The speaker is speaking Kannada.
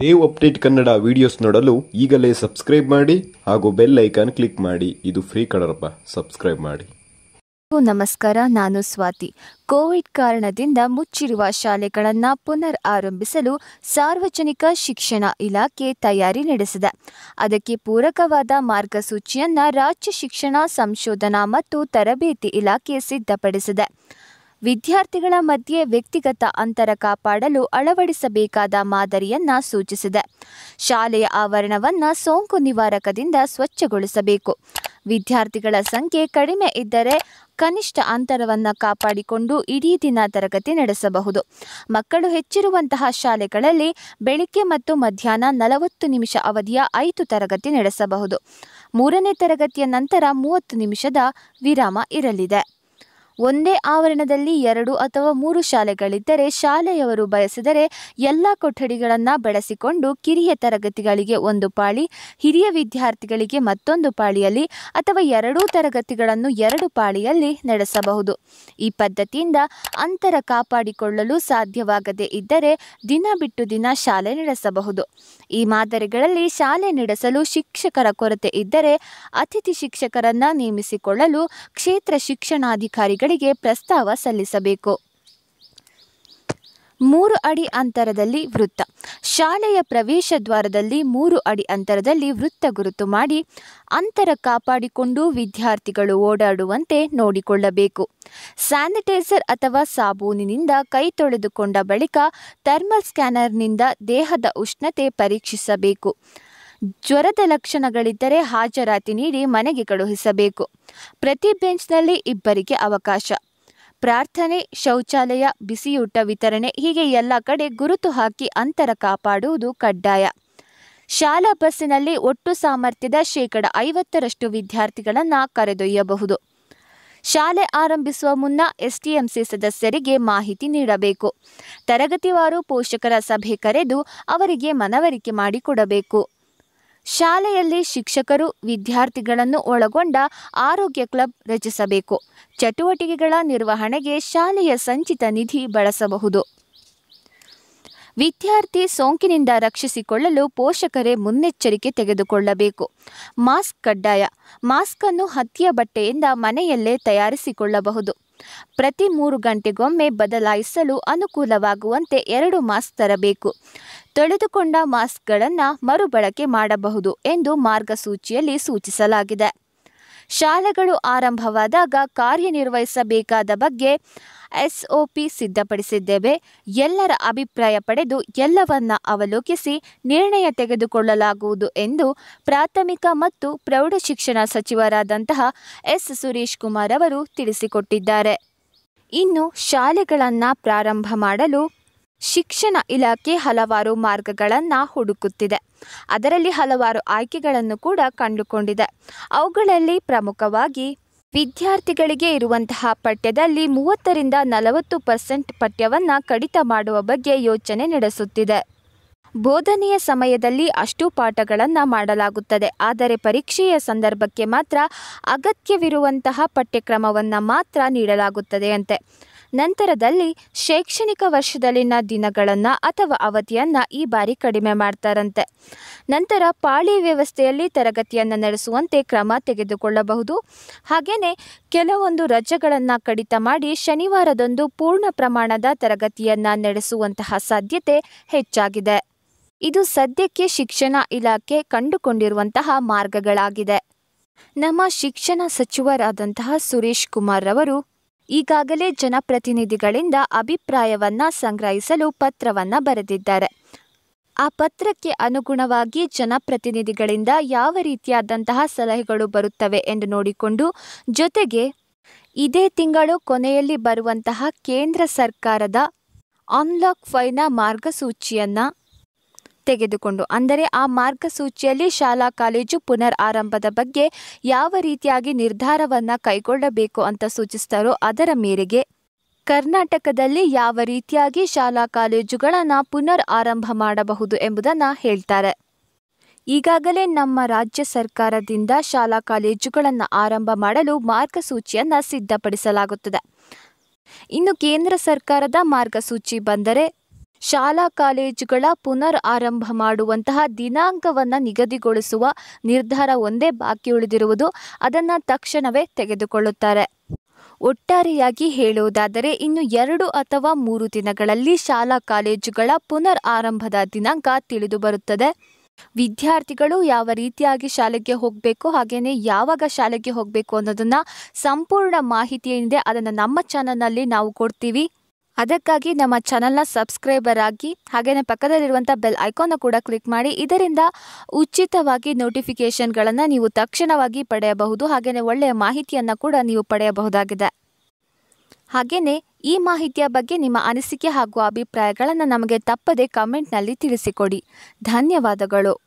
ದೇವ್ ಅಪ್ಡೇಟ್ ಕನ್ನಡ ವಿಡಿಯೋಸ್ ನೋಡಲು ಈಗಲೇ ಸಬ್ಸ್ಕ್ರೈಬ್ ಮಾಡಿ ಹಾಗೂ ಬೆಲ್ ಐಕಾನ್ ಕ್ಲಿಕ್ ಮಾಡಿ. ಇದು ಫ್ರೀ ಕಡರಪ್ಪ ಸಬ್ಸ್ಕ್ರೈಬ್ ಮಾಡಿ. ನಮಸ್ಕಾರ. ನಾನು ಸ್ವಾತಿ. ಕೋವಿಡ್ ಕಾರಣದಿಂದ ಮುಚ್ಚಿರುವ ಶಾಲೆಗಳನ್ನು ಪುನರ್ ಆರಂಭಿಸಲು ಸಾರ್ವಜನಿಕ ಶಿಕ್ಷಣ ಇಲಾಖೆ ತಯಾರಿ ನಡೆಸಿದೆ. ಅದಕ್ಕೆ ಪೂರಕವಾದ ಮಾರ್ಗಸೂಚಿಯನ್ನ ರಾಜ್ಯ ಶಿಕ್ಷಣ ಸಂಶೋಧನಾ ಮತ್ತು ತರಬೇತಿ ಇಲಾಖೆ ಸಿದ್ಧಪಡಿಸಿದೆ. ವಿದ್ಯಾರ್ಥಿಗಳ ಮಧ್ಯೆ ವ್ಯಕ್ತಿಗತ ಅಂತರ ಕಾಪಾಡಲು ಅಳವಡಿಸಬೇಕಾದ ಮಾದರಿಯನ್ನ ಸೂಚಿಸಿದೆ. ಶಾಲೆಯ ಆವರಣವನ್ನ ಸೋಂಕು ನಿವಾರಕದಿಂದ ಸ್ವಚ್ಛಗೊಳಿಸಬೇಕು. ವಿದ್ಯಾರ್ಥಿಗಳ ಸಂಖ್ಯೆ ಕಡಿಮೆ ಇದ್ದರೆ ಕನಿಷ್ಠ ಅಂತರವನ್ನು ಕಾಪಾಡಿಕೊಂಡು ಇಡೀ ದಿನ ತರಗತಿ ನಡೆಸಬಹುದು. ಮಕ್ಕಳು ಹೆಚ್ಚಿರುವಂತಹ ಶಾಲೆಗಳಲ್ಲಿ ಬೆಳಿಗ್ಗೆ ಮತ್ತು ಮಧ್ಯಾಹ್ನ ನಲವತ್ತು ನಿಮಿಷ ಅವಧಿಯ ಐದು ತರಗತಿ ನಡೆಸಬಹುದು. ಮೂರನೇ ತರಗತಿಯ ನಂತರ ಮೂವತ್ತು ನಿಮಿಷದ ವಿರಾಮ ಇರಲಿದೆ. ಒಂದೇ ಆವರಣದಲ್ಲಿ ಎರಡು ಅಥವಾ ಮೂರು ಶಾಲೆಗಳಿದ್ದರೆ ಶಾಲೆಯವರು ಬಯಸಿದರೆ ಎಲ್ಲ ಕೊಠಡಿಗಳನ್ನು ಬಳಸಿಕೊಂಡು ಕಿರಿಯ ತರಗತಿಗಳಿಗೆ ಒಂದು ಪಾಳಿ, ಹಿರಿಯ ವಿದ್ಯಾರ್ಥಿಗಳಿಗೆ ಮತ್ತೊಂದು ಪಾಳಿಯಲ್ಲಿ ಅಥವಾ ಎರಡೂ ತರಗತಿಗಳನ್ನು ಎರಡು ಪಾಳಿಯಲ್ಲಿ ನಡೆಸಬಹುದು. ಈ ಪದ್ಧತಿಯಿಂದ ಅಂತರ ಕಾಪಾಡಿಕೊಳ್ಳಲು ಸಾಧ್ಯವಾಗದೇ ಇದ್ದರೆ ದಿನ ಬಿಟ್ಟು ದಿನ ಶಾಲೆ ನಡೆಸಬಹುದು. ಈ ಮಾದರಿಗಳಲ್ಲಿ ಶಾಲೆ ನಡೆಸಲು ಶಿಕ್ಷಕರ ಕೊರತೆ ಇದ್ದರೆ ಅತಿಥಿ ಶಿಕ್ಷಕರನ್ನ ನೇಮಿಸಿಕೊಳ್ಳಲು ಕ್ಷೇತ್ರ ಶಿಕ್ಷಣಾಧಿಕಾರಿಗಳಿಗೆ ಪ್ರಸ್ತಾವ ಸಲ್ಲಿಸಬೇಕು. ಮೂರು ಅಡಿ ಅಂತರದಲ್ಲಿ ವೃತ್ತ. ಶಾಲೆಯ ಪ್ರವೇಶ ದ್ವಾರದಲ್ಲಿ ಮೂರು ಅಡಿ ಅಂತರದಲ್ಲಿ ವೃತ್ತ ಗುರುತು ಮಾಡಿ ಅಂತರ ಕಾಪಾಡಿಕೊಂಡು ವಿದ್ಯಾರ್ಥಿಗಳು ಓಡಾಡುವಂತೆ ನೋಡಿಕೊಳ್ಳಬೇಕು. ಸ್ಯಾನಿಟೈಸರ್ ಅಥವಾ ಸಾಬೂನಿನಿಂದ ಕೈ ತೊಳೆದುಕೊಂಡ ಬಳಿಕ ಥರ್ಮಲ್ ಸ್ಕ್ಯಾನರ್ನಿಂದ ದೇಹದ ಉಷ್ಣತೆ ಪರೀಕ್ಷಿಸಬೇಕು. ಜ್ವರದ ಲಕ್ಷಣಗಳಿದ್ದರೆ ಹಾಜರಾತಿ ನೀಡಿ ಮನೆಗೆ ಕಳುಹಿಸಬೇಕು. ಪ್ರತಿ ಬೆಂಚ್ನಲ್ಲಿ ಇಬ್ಬರಿಗೆ ಅವಕಾಶ. ಪ್ರಾರ್ಥನೆ, ಶೌಚಾಲಯ, ಬಿಸಿಯೂಟ ವಿತರಣೆ ಹೀಗೆ ಎಲ್ಲ ಕಡೆ ಗುರುತು ಹಾಕಿ ಅಂತರ ಕಾಪಾಡುವುದು ಕಡ್ಡಾಯ. ಶಾಲಾ ಬಸ್ಸಿನಲ್ಲಿ ಒಟ್ಟು ಸಾಮರ್ಥ್ಯದ ಶೇಕಡ ಐವತ್ತರಷ್ಟು ವಿದ್ಯಾರ್ಥಿಗಳನ್ನು ಕರೆದೊಯ್ಯಬಹುದು. ಶಾಲೆ ಆರಂಭಿಸುವ ಮುನ್ನ ಎಸ್ಟಿಎಂಸಿ ಸದಸ್ಯರಿಗೆ ಮಾಹಿತಿ ನೀಡಬೇಕು. ತರಗತಿವಾರು ಪೋಷಕರ ಸಭೆ ಕರೆದು ಅವರಿಗೆ ಮನವರಿಕೆ ಮಾಡಿಕೊಡಬೇಕು. ಶಾಲೆಯಲ್ಲಿ ಶಿಕ್ಷಕರು ವಿದ್ಯಾರ್ಥಿಗಳನ್ನು ಒಳಗೊಂಡ ಆರೋಗ್ಯ ಕ್ಲಬ್ ರಚಿಸಬೇಕು. ಚಟುವಟಿಕೆಗಳ ನಿರ್ವಹಣೆಗೆ ಶಾಲೆಯ ಸಂಚಿತ ನಿಧಿ ಬಳಸಬಹುದು. ವಿದ್ಯಾರ್ಥಿ ಸೋಂಕಿನಿಂದ ರಕ್ಷಿಸಿಕೊಳ್ಳಲು ಪೋಷಕರೇ ಮುನ್ನೆಚ್ಚರಿಕೆ ತೆಗೆದುಕೊಳ್ಳಬೇಕು. ಮಾಸ್ಕ್ ಕಡ್ಡಾಯ. ಮಾಸ್ಕ್ ಅನ್ನು ಹತ್ತಿಯ ಬಟ್ಟೆಯಿಂದ ಮನೆಯಲ್ಲೇ ತಯಾರಿಸಿಕೊಳ್ಳಬಹುದು. ಪ್ರತಿ ಮೂರು ಗಂಟೆಗೊಮ್ಮೆ ಬದಲಾಯಿಸಲು ಅನುಕೂಲವಾಗುವಂತೆ ಎರಡು ಮಾಸ್ಕ್ ತರಬೇಕು. ತೊಳೆದುಕೊಂಡ ಮಾಸ್ಕ್ಗಳನ್ನು ಮರುಬಳಕೆ ಮಾಡಬಹುದು ಎಂದು ಮಾರ್ಗಸೂಚಿಯಲ್ಲಿ ಸೂಚಿಸಲಾಗಿದೆ. ಶಾಲೆಗಳು ಆರಂಭವಾದಾಗ ಕಾರ್ಯನಿರ್ವಹಿಸಬೇಕಾದ ಬಗ್ಗೆ ಎಸ್ಒಪಿ ಸಿದ್ಧಪಡಿಸಿದ್ದೇವೆ. ಎಲ್ಲರ ಅಭಿಪ್ರಾಯ ಪಡೆದು ಎಲ್ಲವನ್ನ ಅವಲೋಕಿಸಿ ನಿರ್ಣಯ ತೆಗೆದುಕೊಳ್ಳಲಾಗುವುದು ಎಂದು ಪ್ರಾಥಮಿಕ ಮತ್ತು ಪ್ರೌಢಶಿಕ್ಷಣ ಸಚಿವರಾದಂತಹ ಎಸ್. ಸುರೇಶ್ ಕುಮಾರ್ ಅವರು ತಿಳಿಸಿಕೊಟ್ಟಿದ್ದಾರೆ. ಇನ್ನು ಶಾಲೆಗಳನ್ನು ಪ್ರಾರಂಭ ಮಾಡಲು ಶಿಕ್ಷಣ ಇಲಾಖೆ ಹಲವಾರು ಮಾರ್ಗಗಳನ್ನು ಹುಡುಕುತ್ತಿದೆ. ಅದರಲ್ಲಿ ಹಲವಾರು ಆಯ್ಕೆಗಳನ್ನು ಕೂಡ ಕಂಡುಕೊಂಡಿದೆ. ಅವುಗಳಲ್ಲಿ ಪ್ರಮುಖವಾಗಿ ವಿದ್ಯಾರ್ಥಿಗಳಿಗೆ ಇರುವಂತಹ ಪಠ್ಯದಲ್ಲಿ ಮೂವತ್ತರಿಂದ ನಲವತ್ತು ಪರ್ಸೆಂಟ್ ಪಠ್ಯವನ್ನು ಕಡಿತ ಮಾಡುವ ಬಗ್ಗೆ ಯೋಚನೆ ನಡೆಸುತ್ತಿದೆ. ಬೋಧನೆಯ ಸಮಯದಲ್ಲಿ ಅಷ್ಟು ಪಾಠಗಳನ್ನು ಮಾಡಲಾಗುತ್ತದೆ. ಆದರೆ ಪರೀಕ್ಷೆಯ ಸಂದರ್ಭಕ್ಕೆ ಮಾತ್ರ ಅಗತ್ಯವಿರುವಂತಹ ಪಠ್ಯಕ್ರಮವನ್ನು ಮಾತ್ರ ನೀಡಲಾಗುತ್ತದೆ ಅಂತೆ ನಂತರದಲ್ಲಿ ಶೈಕ್ಷಣಿಕ ವರ್ಷದಲ್ಲಿನ ದಿನಗಳನ್ನು ಅಥವಾ ಅವಧಿಯನ್ನು ಈ ಬಾರಿ ಕಡಿಮೆ ಮಾಡ್ತಾರಂತೆ. ನಂತರ ಪಾಳಿ ವ್ಯವಸ್ಥೆಯಲ್ಲಿ ತರಗತಿಯನ್ನು ನಡೆಸುವಂತೆ ಕ್ರಮ ತೆಗೆದುಕೊಳ್ಳಬಹುದು. ಹಾಗೆಯೇ ಕೆಲವೊಂದು ರಜೆಗಳನ್ನು ಕಡಿತ ಮಾಡಿ ಶನಿವಾರದಂದು ಪೂರ್ಣ ಪ್ರಮಾಣದ ತರಗತಿಯನ್ನು ನಡೆಸುವಂತಹ ಸಾಧ್ಯತೆ ಹೆಚ್ಚಾಗಿದೆ. ಇದು ಸದ್ಯಕ್ಕೆ ಶಿಕ್ಷಣ ಇಲಾಖೆ ಕಂಡುಕೊಂಡಿರುವಂತಹ ಮಾರ್ಗಗಳಾಗಿದೆ. ನಮ್ಮ ಶಿಕ್ಷಣ ಸಚಿವರಾದಂತಹ ಸುರೇಶ್ ಕುಮಾರ್ ಅವರು ಈಗಾಗಲೇ ಜನಪ್ರತಿನಿಧಿಗಳಿಂದ ಅಭಿಪ್ರಾಯವನ್ನ ಸಂಗ್ರಹಿಸಲು ಪತ್ರವನ್ನ ಬರೆದಿದ್ದಾರೆ. ಆ ಪತ್ರಕ್ಕೆ ಅನುಗುಣವಾಗಿ ಜನಪ್ರತಿನಿಧಿಗಳಿಂದ ಯಾವ ರೀತಿಯಾದಂತಹ ಸಲಹೆಗಳು ಬರುತ್ತವೆ ಎಂದು ನೋಡಿಕೊಂಡು ಜೊತೆಗೆ ಇದೇ ತಿಂಗಳು ಕೊನೆಯಲ್ಲಿ ಬರುವಂತಹ ಕೇಂದ್ರ ಸರ್ಕಾರದ ಅನ್ಲಾಕ್ ಫೈನ ಮಾರ್ಗಸೂಚಿಯನ್ನ ತೆಗೆದುಕೊಂಡು, ಅಂದರೆ ಆ ಮಾರ್ಗಸೂಚಿಯಲ್ಲಿ ಶಾಲಾ ಕಾಲೇಜು ಪುನರ್ ಆರಂಭದ ಬಗ್ಗೆ ಯಾವ ರೀತಿಯಾಗಿ ನಿರ್ಧಾರವನ್ನು ಕೈಗೊಳ್ಳಬೇಕು ಅಂತ ಸೂಚಿಸ್ತಾರೋ ಅದರ ಮೇರೆಗೆ ಕರ್ನಾಟಕದಲ್ಲಿ ಯಾವ ರೀತಿಯಾಗಿ ಶಾಲಾ ಕಾಲೇಜುಗಳನ್ನು ಪುನರ್ ಆರಂಭ ಮಾಡಬಹುದು ಎಂಬುದನ್ನು ಹೇಳ್ತಾರೆ. ಈಗಾಗಲೇ ನಮ್ಮ ರಾಜ್ಯ ಸರ್ಕಾರದಿಂದ ಶಾಲಾ ಕಾಲೇಜುಗಳನ್ನು ಆರಂಭ ಮಾಡಲು ಮಾರ್ಗಸೂಚಿಯನ್ನು ಸಿದ್ಧಪಡಿಸಲಾಗುತ್ತದೆ. ಇನ್ನು ಕೇಂದ್ರ ಸರ್ಕಾರದ ಮಾರ್ಗಸೂಚಿ ಬಂದರೆ ಶಾಲಾ ಕಾಲೇಜುಗಳ ಪುನರ್ ಆರಂಭ ಮಾಡುವಂತಹ ದಿನಾಂಕವನ್ನು ನಿಗದಿಗೊಳಿಸುವ ನಿರ್ಧಾರ ಒಂದೇ ಬಾಕಿ ಉಳಿದಿರುವುದು ಅದನ್ನು ತಕ್ಷಣವೇ ತೆಗೆದುಕೊಳ್ಳುತ್ತಾರೆ. ಒಟ್ಟಾರೆಯಾಗಿ ಹೇಳುವುದಾದರೆ ಇನ್ನು ಎರಡು ಅಥವಾ ಮೂರು ದಿನಗಳಲ್ಲಿ ಶಾಲಾ ಕಾಲೇಜುಗಳ ಪುನರ್ ಆರಂಭದ ದಿನಾಂಕ ತಿಳಿದು ಬರುತ್ತದೆ. ವಿದ್ಯಾರ್ಥಿಗಳು ಯಾವ ರೀತಿಯಾಗಿ ಶಾಲೆಗೆ ಹೋಗಬೇಕು ಹಾಗೆಯೇ ಯಾವಾಗ ಶಾಲೆಗೆ ಹೋಗಬೇಕು ಅನ್ನೋದನ್ನು ಸಂಪೂರ್ಣ ಮಾಹಿತಿ ಏನಿದೆ ಅದನ್ನು ನಮ್ಮ ಚಾನಲ್ನಲ್ಲಿ ನಾವು ಕೊಡ್ತೀವಿ. ಅದಕ್ಕಾಗಿ ನಮ್ಮ ಚಾನಲ್ನ ಸಬ್ಸ್ಕ್ರೈಬರ್ ಆಗಿ ಹಾಗೆಯೇ ಪಕ್ಕದಲ್ಲಿರುವಂಥ ಬೆಲ್ ಐಕಾನ್ನ ಕೂಡ ಕ್ಲಿಕ್ ಮಾಡಿ. ಇದರಿಂದ ಉಚಿತವಾಗಿ ನೋಟಿಫಿಕೇಷನ್ಗಳನ್ನು ನೀವು ತಕ್ಷಣವಾಗಿ ಪಡೆಯಬಹುದು. ಹಾಗೆಯೇ ಒಳ್ಳೆಯ ಮಾಹಿತಿಯನ್ನು ಕೂಡ ನೀವು ಪಡೆಯಬಹುದಾಗಿದೆ. ಹಾಗೆಯೇ ಈ ಮಾಹಿತಿಯ ಬಗ್ಗೆ ನಿಮ್ಮ ಅನಿಸಿಕೆ ಹಾಗೂ ಅಭಿಪ್ರಾಯಗಳನ್ನು ನಮಗೆ ತಪ್ಪದೆ ಕಮೆಂಟ್ನಲ್ಲಿ ತಿಳಿಸಿಕೊಡಿ. ಧನ್ಯವಾದಗಳು.